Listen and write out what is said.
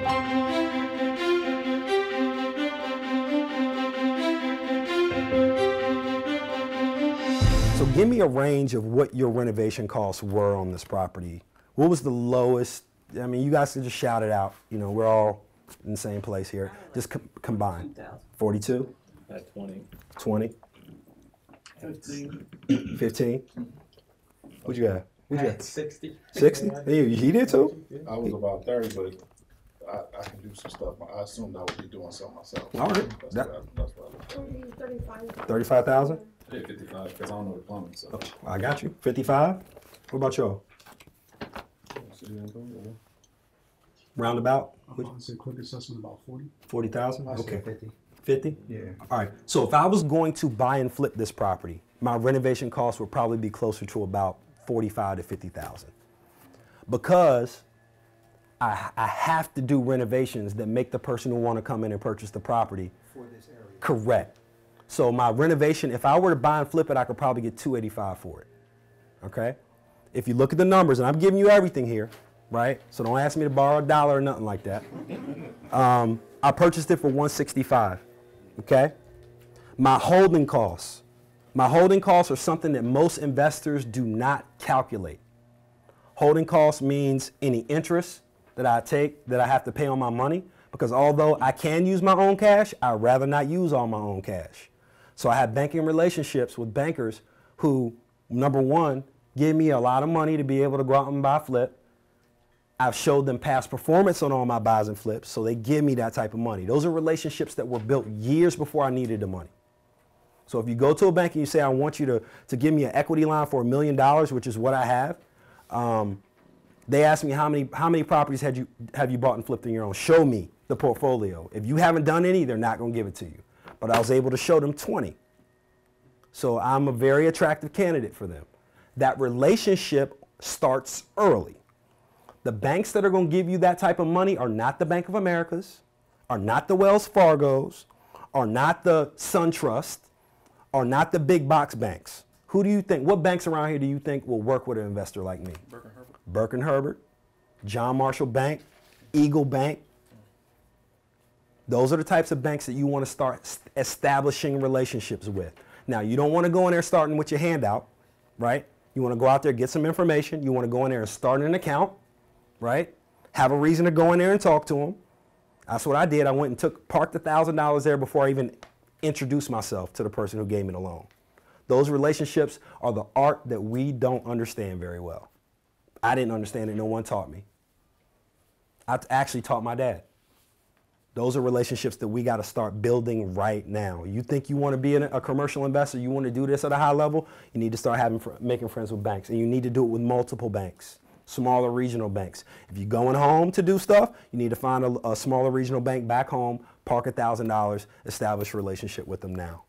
So give me a range of what your renovation costs were on this property. What was the lowest? I mean, you guys can just shout it out. You know, we're all in the same place here. Just com- combine. 42? At 20. 20? 15. 15? What'd you have? What'd you have? 60. 60? Hey, he did too? I was about 30, but some stuff. I assumed I would be doing something myself. All right. That's That- what I, that's what I looked at. 35. 35,000? I fifty-five, cause I don't know the plumbing, so. I got you. 55? What about y'all? Roundabout? I would say quick assessment about forty. 40,000? I Okay. fifty. 50? Yeah. All right. So if I was going to buy and flip this property, my renovation costs would probably be closer to about 45 to 50,000. Because I, I have to do renovations that make the person who want to come in and purchase the property For this area. correct. So my renovation, if I were to buy and flip it, I could probably get 285 for it. Okay? If you look at the numbers, and I'm giving you everything here, right? So don't ask me to borrow a dollar or nothing like that. Um, I purchased it for 165. Okay? My holding costs. My holding costs are something that most investors do not calculate. Holding costs means any interest that I take that I have to pay on my money because although I can use my own cash, I'd rather not use all my own cash. So I have banking relationships with bankers who, number one, give me a lot of money to be able to go out and buy flip. I've showed them past performance on all my buys and flips, so they give me that type of money. Those are relationships that were built years before I needed the money. So if you go to a bank and you say, I want you to, to give me an equity line for a million dollars, which is what I have, um, they ask me how many, how many properties had you, have you bought and flipped in your own? Show me the portfolio. If you haven't done any, they're not going to give it to you. But I was able to show them 20. So I'm a very attractive candidate for them. That relationship starts early. The banks that are going to give you that type of money are not the Bank of Americas, are not the Wells Fargos, are not the SunTrust, are not the big box banks. Who do you think, what banks around here do you think will work with an investor like me? Burke Herbert, John Marshall Bank, Eagle Bank. Those are the types of banks that you want to start establishing relationships with. Now, you don't want to go in there starting with your handout, right? You want to go out there, get some information. You want to go in there and start an account, right? Have a reason to go in there and talk to them. That's what I did. I went and took parked a thousand dollars there before I even introduced myself to the person who gave me the loan. Those relationships are the art that we don't understand very well. I didn't understand it. No one taught me. I actually taught my dad. Those are relationships that we got to start building right now. You think you want to be a commercial investor, you want to do this at a high level, you need to start having making friends with banks, and you need to do it with multiple banks, smaller regional banks. If you're going home to do stuff, you need to find a, a smaller regional bank back home, park a thousand dollars, establish a relationship with them now.